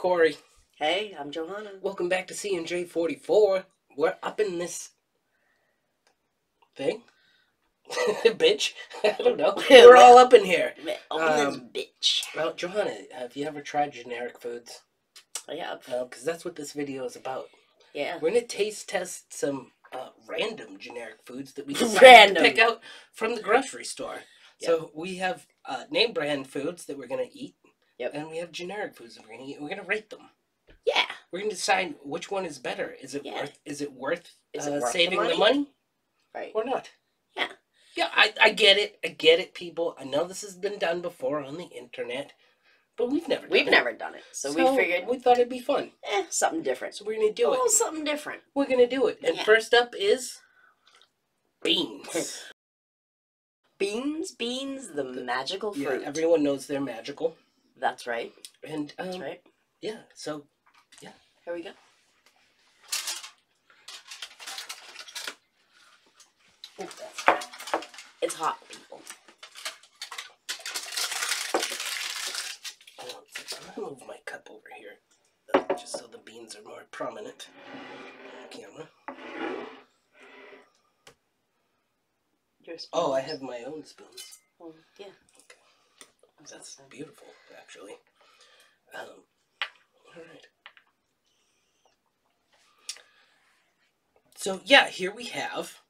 Corey. Hey, I'm Johanna. Welcome back to CNJ 44. We're up in this thing. Bitch. I don't know. We're all up in here. Open Um, this bitch. Well, Johanna, have you ever tried generic foods? I have. Because that's what this video is about. Yeah. We're going to taste test some uh, random generic foods that we decided to pick out from the grocery store. So we have uh, name brand foods that we're going to eat. Yep. And we have generic foods that we're going to eat. We're to rate them. Yeah. We're going to decide which one is better. Is it Yeah. worth? Is it worth, Is uh, it worth saving the money? money Right. or not? Yeah. Yeah, I, I get it. I get it, people. I know this has been done before on the internet, but we've never. Done We've it. never done it, so, we figured, we thought it'd be fun, eh, something different. so we're gonna do little it. something different. We're gonna do it. And Yeah. first up is beans. Beans, beans, the magical yeah, fruit. everyone knows they're magical, That's right. and um, That's right. yeah. So yeah. Here we go. Ooh, It's hot, people. I'm gonna move my cup over here, uh, just so the beans are more prominent on camera. Your Oh, I have my own spoons. Oh, yeah. That's beautiful, actually. Um, all right. So yeah, here we have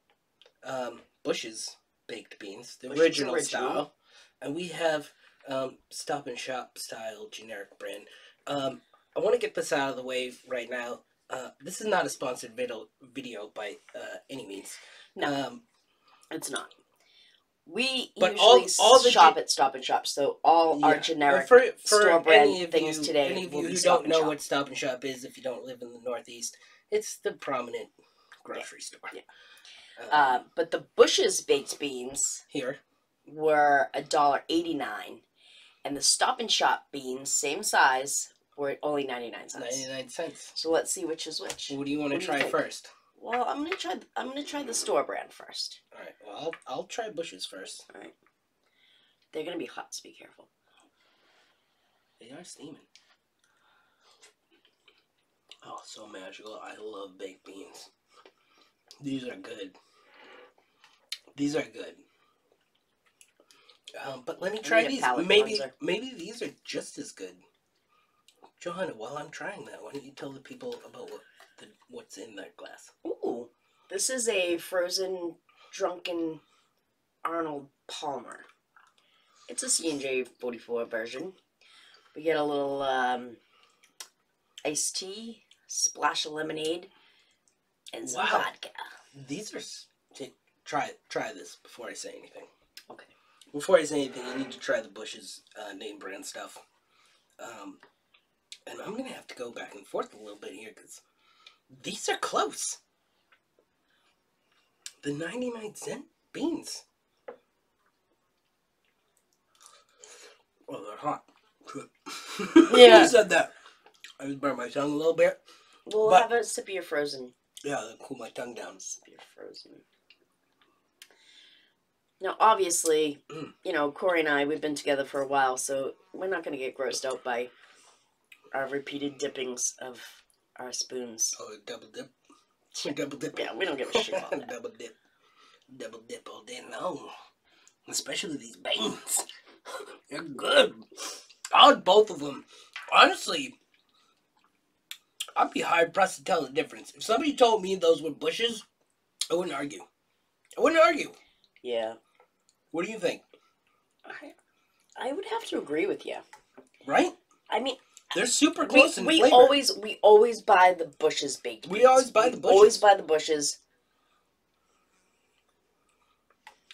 um, Bush's baked beans, the Bush's original, original. style, and we have um, Stop and Shop style generic brand. Um, I want to get this out of the way right now. Uh, this is not a sponsored video video by uh, any means. No. Um, It's not. We But all- usually all the shop at Stop and Shop, so all our generic for, for store brand things you, today Any of you who don't know Shop. what Stop and Shop is, if you don't live in the Northeast, it's the prominent grocery store. Yeah. Um, Uh, but the Bush's baked beans here, were a dollar eighty nine, and the Stop and Shop beans, same size, were only ninety nine cents. ninety-nine cents. So let's see which is which. What do you want to try first? Well, I'm gonna try. I'm gonna try the store brand first. All right. Well, I'll, I'll try Bush's first. All right. They're gonna be hot, so be careful. They are steaming. Oh, so magical! I love baked beans. These are good. These are good. Um, but let me try these. Maybe cleanser. maybe these are just as good. Johanna, while I'm trying that, why don't you tell the people about what the, what's in that glass? Ooh, this is a frozen drunken Arnold Palmer. It's a C&J 44 version. We get a little um, iced tea, splash of lemonade, and some Wow. vodka. These are try try this before I say anything. Okay. Before I say anything, you need to try the Bush's uh, name brand stuff. Um, and I'm gonna have to go back and forth a little bit here because these are close. The 99 cent beans. Oh, they're hot. Yeah. Who said that? I just burned my tongue a little bit. We'll But- have a sip of your frozen. Yeah, that'll cool my tongue down. Sip of your frozen. Now, obviously, you know, Corey and I, we've been together for a while, so we're not going to get grossed out by our repeated dippings of our spoons. Oh, a double dip. Double dip. Yeah, we don't give a shit about double dip. Double dip all day long. Especially these beans. They're good. I like both of them. Honestly, I'd be hard pressed to tell the difference. If somebody told me those were Bush's, I wouldn't argue. I wouldn't argue. Yeah. What do you think? I, I would have to agree with you. Right? I mean, They're super we, close in we flavor. always we always buy the Bush's baked. We beans. always buy the We Always Bush's. buy the Bush's.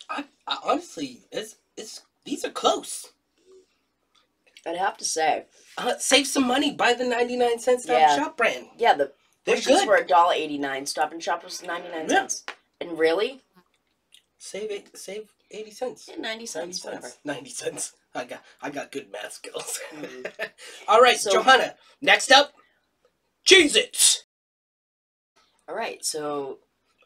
I, I honestly, it's it's these are close. I'd have to say, Uh, save some money. Buy the 99 cent Stop Yeah. Shop brand. yeah, the They're Bush's good. were a dollar eighty nine. Stop and Shop was ninety nine Yeah. cents. And really, Save it. Save 80 cents. yeah, ninety 90 cents, whatever. cents. 90 cents. I got I got good math skills. Mhm. All right, So- Johanna. Next up, Cheez-Its. All right, so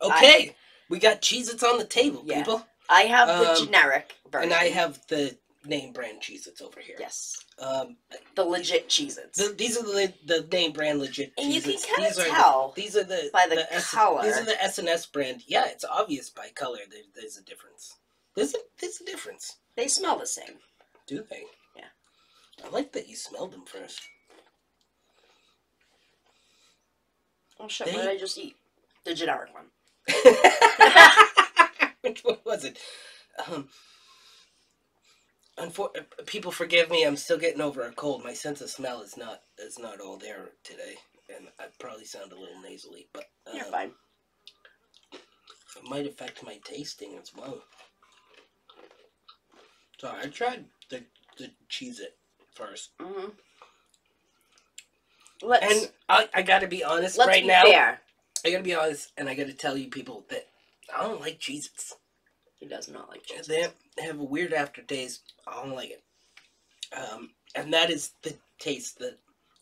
Okay, we got Cheez-Its on the table, Yeah. people. I have the Um, generic version. And I have the name brand Cheez-Its over here. Yes. Um, The legit Cheez-Its. the, these are the the name brand legit. and you can kind of These are the- tell. These are the by the S- color. These are the S and S brand. Yeah, it's obvious by color. There, there's a difference. There's a there's a difference. They smell the same. Do they? Yeah. I like that you smelled them first. Oh shit! They- What did I just eat? The generic one. Which one was it? Um, unfor- uh, people forgive me. I'm still getting over a cold. My sense of smell is not is not all there today, and I probably sound a little nasally, but uh, You're fine. it might affect my tasting as well. So I tried the Cheez-It first, Mm-hmm. Let's and I, I got to be honest let's right be now. fair. I got to be honest, and I got to tell you people that I don't like Cheez-Its. He does not like cheese. They have, they have a weird aftertaste. I don't like it. Um, and that is the taste that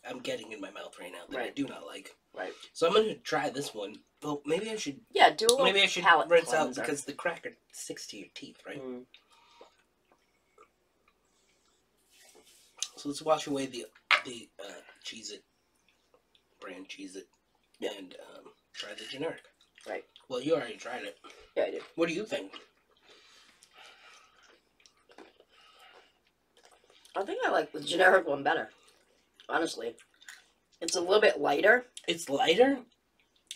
I'm getting in my mouth right now that I do not like. Right. So I'm gonna try this one. Well, maybe I should. Yeah, do a little Maybe I should rinse out because the cracker sticks to your teeth, right? Mm. So let's wash away the the uh, Cheez It brand Cheez It Yeah. and um, try the generic. Right. Well, you already tried it. Yeah, I do. What do you think? I think I like the generic one better. Honestly, it's a little bit lighter. It's lighter.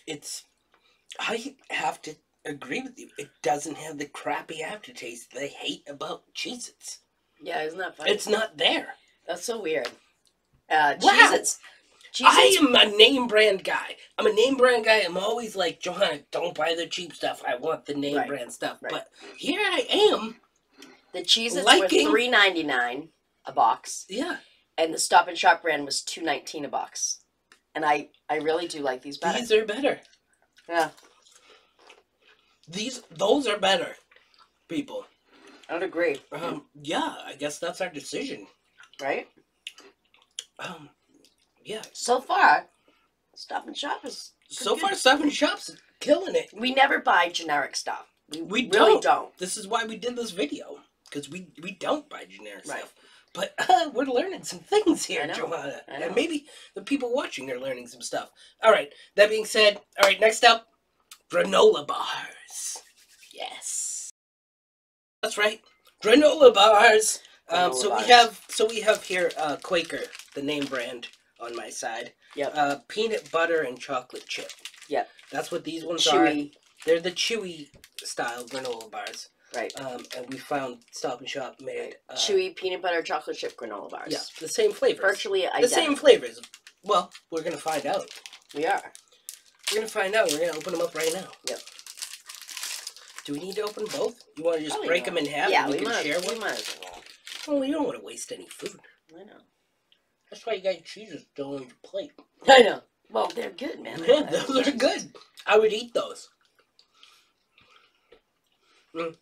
It's. I have to agree with you. It doesn't have the crappy aftertaste I hate about Cheez Its. Yeah, isn't that funny? It's not there. That's so weird. Uh, Wow. Cheez-Its. I Cheez-Its. am a name brand guy. I'm a name brand guy. I'm always like, Johanna, don't buy the cheap stuff. I want the name Right. brand stuff. Right. But here I am. The Cheez-Its liking- were three ninety nine a box, Yeah. and the Stop and Shop brand was two nineteen a box. And I, I really do like these better. These are better. Yeah, These, those are better, people. I would agree. Um, yeah, I guess that's our decision. Right? Um, yeah. So far, Stop and Shop is. So far, Stop and Shop's killing it. We never buy generic stuff. We, We really don't. don't. This is why we did this video because we we don't buy generic Right. stuff. But uh, we're learning some things here, I know, Johanna, I know. and maybe the people watching are learning some stuff. All right. That being said, all right. Next up, granola bars. Yes, that's right. Granola bars. Um, so we have so we have here uh, Quaker, the name brand on my side. Yep. Uh, peanut butter and chocolate chip. Yep. That's what these ones are. Chewy. They're the chewy style granola bars. Right. Um, and we found Stop and Shop made uh, Chewy peanut butter chocolate chip granola bars. Yeah, the same flavors. Virtually identical. the same flavors. Well, we're gonna find out. We are. We're gonna find out. We're gonna open them up right now. Yep. Do we need to open both? You want to just Probably break not. them in half Yeah, and we, we can might, share we one? might as well. Well, we don't want to waste any food. I know. That's why you got cheeses still on your plate. I know. Well, they're good, man. Yeah, those are good. I would eat those. Mm.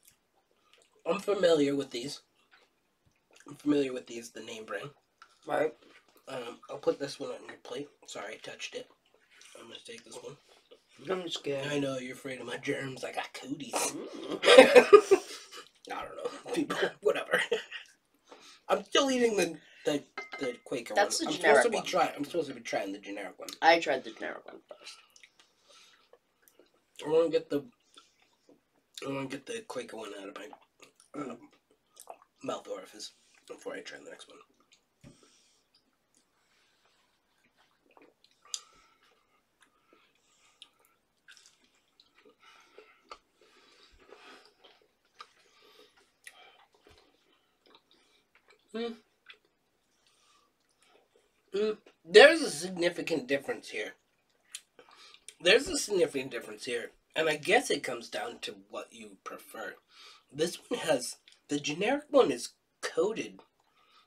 I'm familiar with these. I'm familiar with these, the name brand. Right. Um, I'll put this one on your plate. Sorry, I touched it. I'm gonna take this one. I'm scared. I know you're afraid of my germs. I got cooties. Mm. I don't know. People, whatever. I'm still eating the the, the Quaker That's one. the I'm supposed to be one. trying. I'm supposed to be trying the generic one. I tried the generic one first. I want to get the. I want to get the Quaker one out of my um, mouth orifice before I try the next one. Mm. Mm. There's a significant difference here. There's a significant difference here, and I guess it comes down to what you prefer. This one has the generic one is coated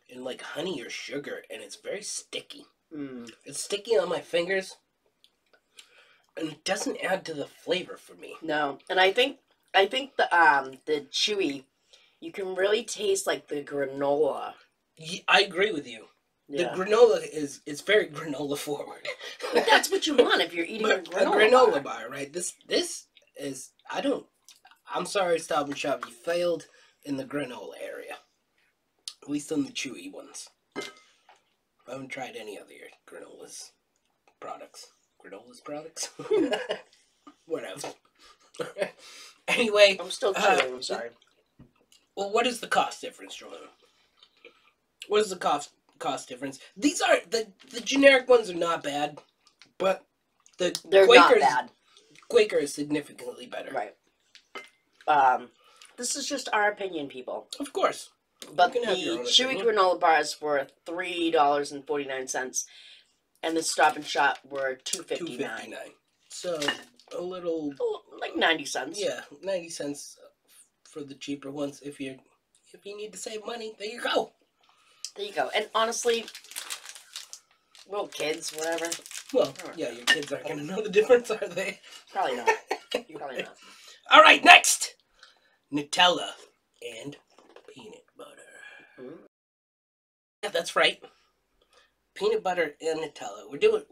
in like honey or sugar, and it's very sticky. Mm. It's sticky on my fingers, and it doesn't add to the flavor for me. No, and I think I think the um the chewy, you can really taste like the granola. I agree with you. Yeah. The granola is it's very granola forward. but that's what you want if you're eating a But granola, bar. bar, right? This this is I don't. I'm sorry, Stop and Shop. You failed in the granola area. At least on the chewy ones. I haven't tried any other granola's products. Granola's products? Whatever. anyway, I'm still Uh, chewing. I'm sorry. Well, what is the cost difference, Johanna? What is the cost cost difference? These are the the generic ones are not bad, but the They're Quakers not bad. Quaker is significantly better. Right. Um, this is just our opinion, people. Of course. But You can have your the chewy opinion. granola bars were three dollars and forty nine cents, and the Stop and Shop were two fifty nine, nine. So a little like ninety cents. yeah, ninety cents for the cheaper ones. If you if you need to save money, there you go. There you go. And honestly, little kids, whatever, Well, yeah, your kids aren't gonna know the difference, are they? probably not. You probably not. All right, next, Nutella and peanut butter. Mm. Yeah, that's right. Peanut butter and Nutella. We're doing.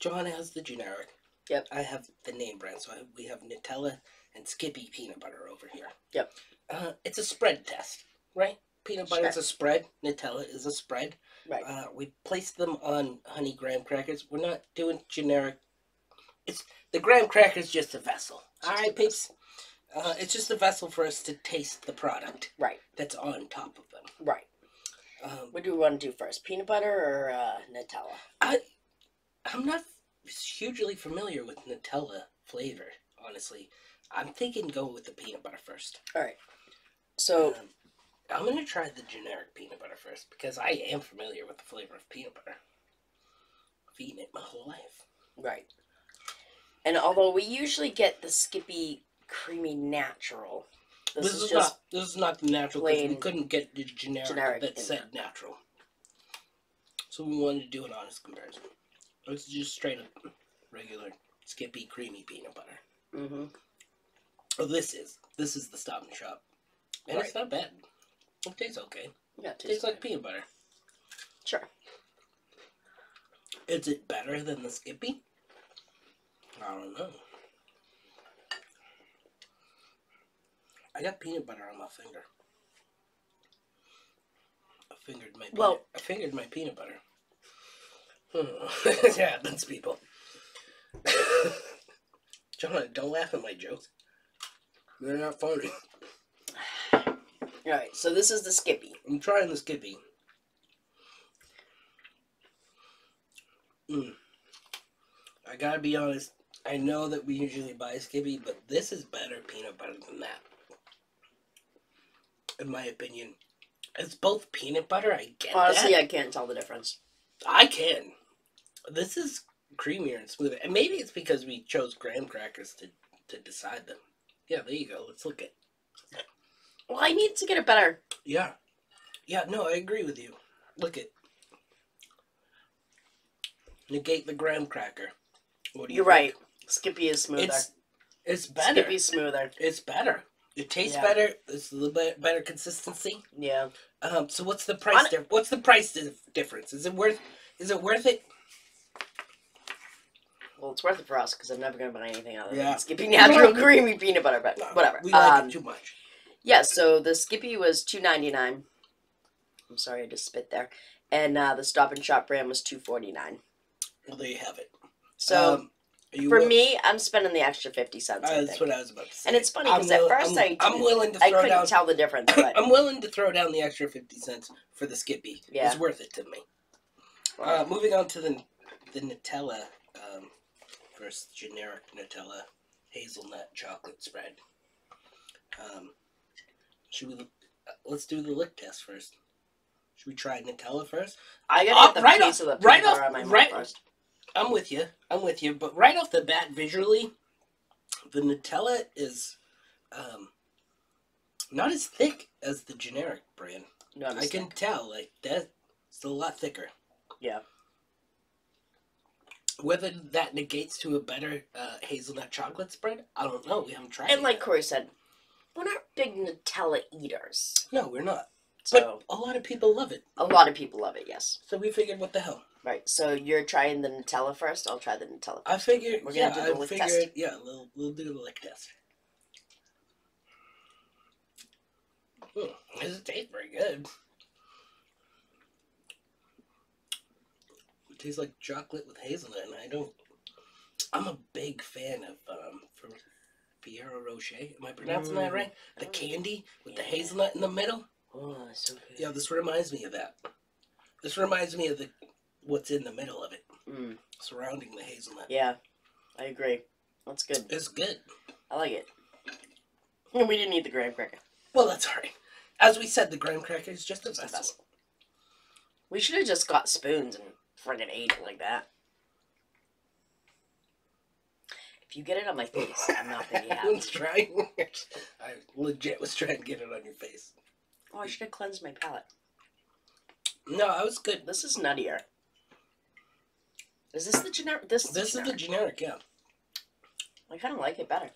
John has the generic. Yep. I have the name brand, so I, we have Nutella and Skippy peanut butter over here. Yep. Uh, it's a spread test, right? Peanut butter is a spread. Nutella is a spread. Right. Uh, we placed them on honey graham crackers. We're not doing generic. It's the graham crackers just a vessel. It's All just right, peeps. Uh, it's just a vessel for us to taste the product Right. that's on top of them. Right. Um, What do we want to do first? Peanut butter or uh, Nutella? I'm not hugely familiar with Nutella flavor, honestly. I'm thinking go with the peanut butter first. All right. So Um, I'm gonna try the generic peanut butter first because I am familiar with the flavor of peanut butter. I've eaten it my whole life. right. And although we usually get the Skippy creamy natural, this, This, is, is just not this is not the natural because we couldn't get the generic, generic that said natural. So we wanted to do an honest comparison. It's just straight up regular Skippy creamy peanut butter. hmm Oh, this is this is the Stop and Shop, and it's not bad. It tastes okay. yeah, It tastes like peanut butter. sure. Is it better than the Skippy? I don't know. I got peanut butter on my finger. I fingered my peanut, Well- I fingered my peanut butter. Hmm. yeah, that's people. John, don't laugh at my jokes. They're not funny. All right. So this is the Skippy. I'm trying the Skippy. Mm. I gotta be honest. I know that we usually buy Skippy, but this is better peanut butter than that. In my opinion, it's both peanut butter. I get Honestly, that. I can't tell the difference. I can. This is creamier and smoother, and maybe it's because we chose graham crackers to to decide them. Yeah, there you go. Let's look at. Well, I need to get it better. Yeah. Yeah, no, I agree with you. Look at negate the graham cracker. What do you You're right. Skippy is smoother. It's it's better. Skippy's smoother. It's better. It tastes Yeah. better. It's a little bit better consistency. Yeah. Um. So what's the price? Hon- Dif- what's the price dif- difference? Is it worth? Is it worth it? Well, it's worth it for us because I'm never gonna buy anything other Yeah. than Skippy natural creamy peanut butter. But No, whatever. We like um, it too much. Yeah. So the Skippy was two ninety nine. I'm sorry, I just spit there. And uh, the Stop and Shop brand was two forty nine. Well, there you have it. So Um, for wi- me, I'm spending the extra fifty cents. uh, I that's what I was about to say. And it's funny I'm 'cause at first I'm, I I'm willing to I couldn't down. tell the difference, but I'm willing to throw down the extra fifty cents for the Skippy. Yeah. It's worth it to me. Uh, moving on to the the Nutella um, versus generic Nutella hazelnut chocolate spread. Um, should we? uh, Let's do the lick test first. Should we try Nutella first? I gotta Oh, get the right piece off- of the right off- my mouth right- first. I'm with you. I'm with you. But right off the bat, visually, the Nutella is um, not as thick as the generic brand. No, I can tell, like that. It's a lot thicker. Yeah. Whether that negates to a better uh, hazelnut chocolate spread, I don't know. We haven't tried. And it like yet. Corey said, we're not big Nutella eaters. no, we're not. So But a lot of people love it, a lot of people love it, yes. so we figured, what the hell? Right. So you're trying the Nutella first. I'll try the Nutella. I figured. We're gonna yeah, do the I lick figured. test. Yeah, we'll we'll do the lick test. Hmm, This tastes very good. Tastes like chocolate with hazelnut, and I don't. I'm a big fan of um from Ferrero Rocher. Am I pronouncing that Mm. right? The Oh. candy with the hazelnut in the middle. Oh, so good. Yeah, this reminds me of that. This reminds me of the what's in the middle of it, Mm, surrounding the hazelnut. yeah, I agree. That's good. It's good. I like it. And we didn't eat the graham cracker. Well, that's alright. As we said, the graham cracker is just a the vessel. best. We should have just got spoons and friggin' ate it like that. If you get it on my face, I'm not gonna be I happy. was trying. I legit was trying to get it on your face. Oh, I should have cleansed my palate. No, I was good. This is nuttier. Is this the generic? This, This is the generic. generic, yeah. I kind of like it better.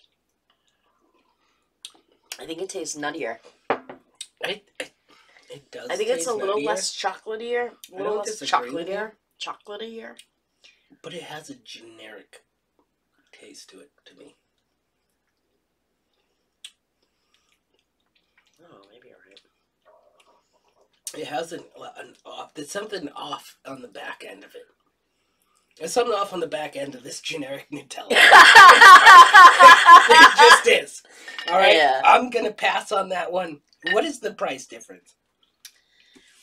I think it tastes nuttier. It, it, it does. I think it's a little nuttier, less chocolatier. A I little less disagree with chocolatier. Chocolatier. but it has a generic taste to it to me. Oh, maybe you're right. It has an, an off. There's something off on the back end of it. There's something off on the back end of this generic Nutella. it just is. All right, Yeah. I'm gonna pass on that one. What is the price difference?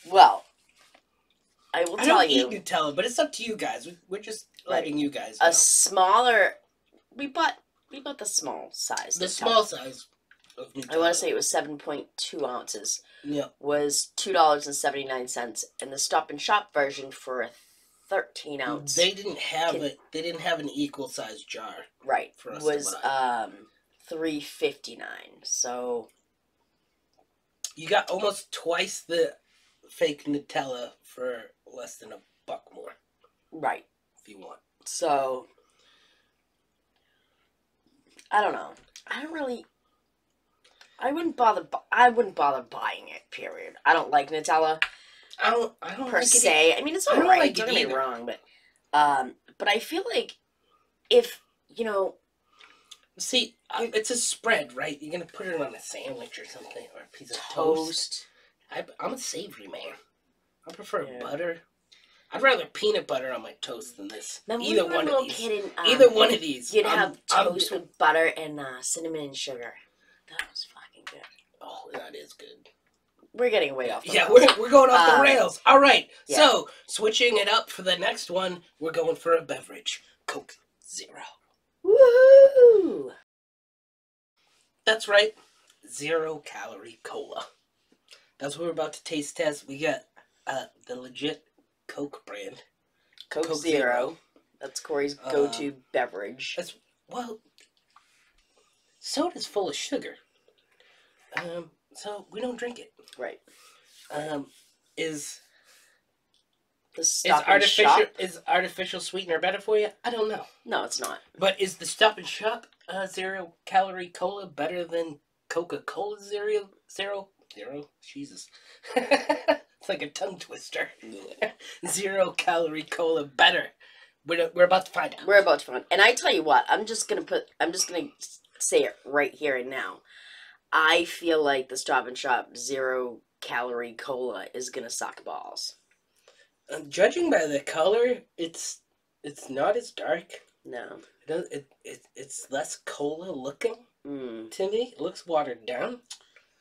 well, I will I tell don't you. eat Nutella, but it's up to you guys. We- We're just letting you guys know. a smaller. We bought we bought the small size. the small size. I want to say it was seven point two ounces. Yeah. Was two dollars and seventy nine cents, and the Stop and Shop version for a thirteen ounce. They didn't have Can- it. They didn't have an equal size jar. right for us was um three fifty nine. So You got almost twice the fake Nutella for less than a buck more, right. if you want. So I don't know. I don't really. I wouldn't bother. bu- I wouldn't bother buying it. Period. I don't like Nutella I don't. I don't per like it. se. I mean, it's I don't alright. like Don't it get me wrong, but um, but I feel like if you know, See, uh, it's a spread, right? You're gonna put it on a sandwich or something, or a piece of toast. toast. I, I'm a savory man. I prefer Yeah. butter. I'd rather peanut butter on my toast than this. Remember Either we one of these. kid and um, Either one of these. You'd I'm- have I'm- toast with butter and uh, cinnamon and sugar. That was fucking good. Oh, that is good. We're getting way off. The Yeah, rails. we're, we're going off the Um, rails. All right. yeah. So, switching it up for the next one, we're going for a beverage Coke Zero. Woo! That's right. Zero calorie cola. That's what we're about to taste test. We got uh, the legit Coke brand. Coke, Coke Zero. Zero. That's Corey's Uh, go-to beverage. That's well, soda's full of sugar. Um, so we don't drink it. Right. Um, is The is artificial Shop. is artificial sweetener better for you? I don't know. No, it's not. But is the Stop and Shop uh, zero calorie cola better than Coca Cola zero zero zero? Jesus, it's like a tongue twister. Zero calorie cola better. We're, we're about to find out. We're about to find. out. And I tell you what, I'm just gonna put. I'm just gonna say it right here and now. I feel like the Stop and Shop zero calorie cola is gonna suck balls. Uh, judging by the color, it's it's not as dark. No. It, it, it it's less cola looking Mm, to me. It looks watered down.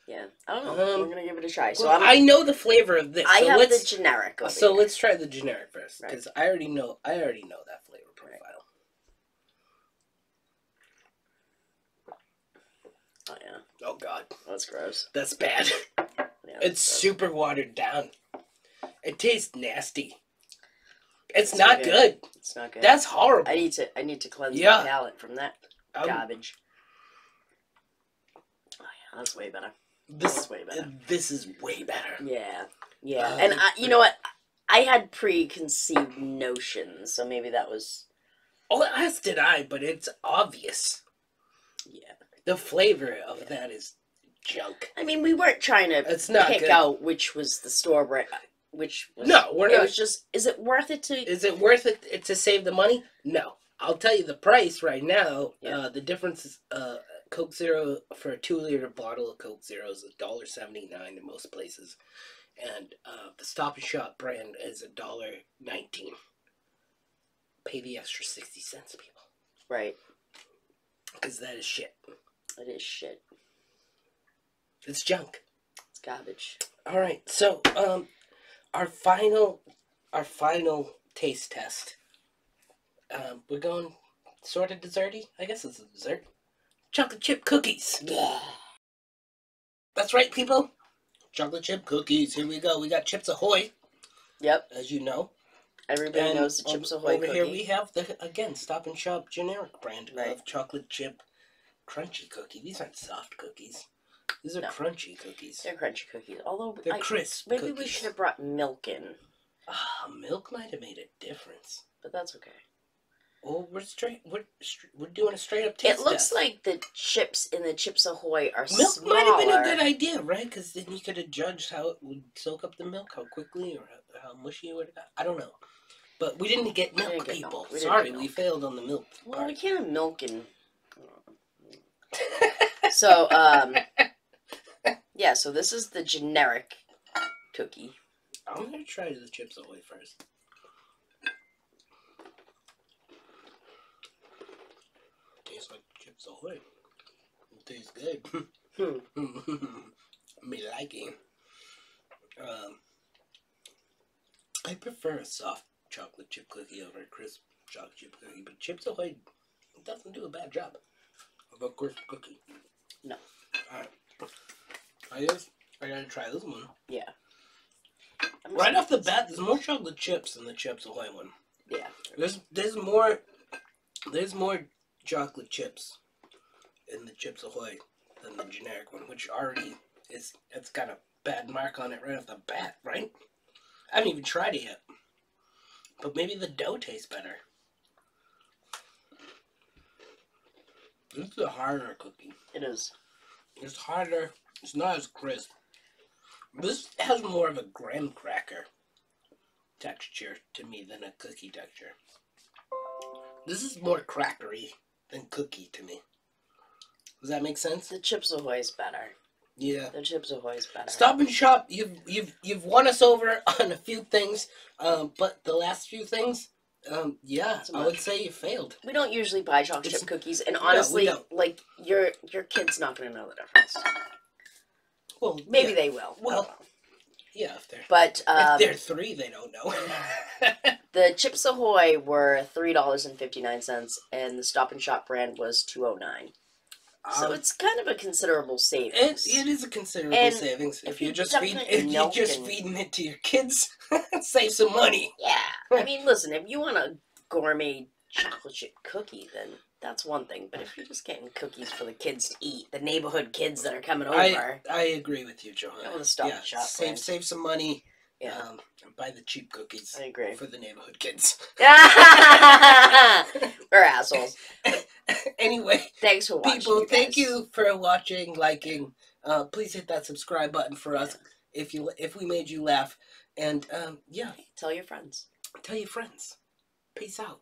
Yeah. I don't know. Um, We're gonna give it a try. So well, I'm, know the flavor of this. I so have let's, the generic. So here. let's try the generic first, Right. because I already know. I already know that flavor profile. Oh yeah, Oh God, that's gross. that's bad. Yeah, it's gross. super watered down. It tastes nasty. It's It's not not good. It's not good. That's horrible. I need to. I need to cleanse Yeah. my palate from that Um, garbage. Oh yeah, that's way better. This way better. This is way better. Yeah, yeah. Uh, and I, you know what? I had preconceived notions, so maybe that was Oh, as did I, but it's obvious. yeah. The flavor of that is junk. I mean, we weren't trying to It's not pick good. out which was the store brand, which was, No, we're it not. was just. Is it worth it to? Is it worth it it to save the money? No. I'll tell you the price right now. Yeah. Uh, the difference is uh, Coke Zero for a two liter bottle of Coke Zero is a dollar seventy nine in most places, and uh, the Stop and Shop brand is a dollar nineteen. Pay the extra sixty cents, people, Right. because that is shit. It is shit. It's junk. It's garbage. All right, so um, our final, our final taste test. Um, we're going sort of desserty. I guess it's a dessert. Chocolate chip cookies. Yeah. That's right, people. Chocolate chip cookies. Here we go. We got Chips Ahoy, Yep. as you know. Everybody And knows the Chips Ahoy Over cookie. here we have the again Stop and Shop generic brand Right. of chocolate chip crunchy cookie. These aren't soft cookies. These are No. crunchy cookies. They're crunchy cookies. Although They're I, crisp. maybe we should have brought milk in, Ah, milk might have made a difference. but that's okay. Oh, we're straight. We're we're doing a straight up taste It looks test. like the chips in the Chips Ahoy are milk smaller. might have been a good idea, right? Because then you could have judged how it would soak up the milk, how quickly, or how, how mushy it would have got. I don't know, but we didn't get didn't milk, get people. milk. We Sorry, get we failed on the milk. Well, we can't have milk in. So, um, yeah. So this is the generic cookie. I'm gonna try the Chips Ahoy first. Tastes like chips ahoy. It tastes good. Me liking. Um, I prefer a soft chocolate chip cookie over a crisp chocolate chip cookie, but Chips Ahoy doesn't do a bad job of a crisp cookie. No. Alright. I guess I gotta try this one. Yeah. I'm Right off the bat, there's more chocolate chips than the Chips Ahoy one. Yeah. There's there's more there's more chocolate chips in the Chips Ahoy than the generic one, which already is it's got a bad mark on it right off the bat, right? I haven't even tried it yet. But maybe the dough tastes better. This is a harder cookie. It is. It's harder. It's not as crisp. This has more of a graham cracker texture to me than a cookie texture. This is more crackery than cookie to me. Does that make sense? The Chips Ahoy is better. Yeah. The Chips Ahoy is better. Stop and shop. You've you've you've won us over on a few things, um, but the last few things, um, yeah, I would say you failed. We don't usually buy chocolate It's- chip cookies, and honestly, don't. like your your kid's not gonna know the difference. Well, Maybe yeah, they will. Well, know. Yeah. If they're but um, if they're three, they don't know. the Chips Ahoy were three dollars and fifty nine cents, and the Stop and Shop brand was two oh nine. So Um, it's kind of a considerable It, savings. it is a considerable And savings if, if you're just feeding if you're just and- feeding it to your kids. save some money. yeah, I mean, listen, if you want a gourmet chocolate chip cookie, then that's one thing. But if you're just getting cookies for the kids to eat, the neighborhood kids that are coming over, I I agree with you, Johanna. Go with the Stop yeah, and Shop save save some money. yeah, Um, and buy the cheap cookies I agree. for the neighborhood kids. We're assholes. anyway, Thanks for watching. people, you thank you for watching, liking. Uh, please hit that subscribe button for us if you if we made you laugh. And um, yeah, Tell your friends. tell your friends. Peace out.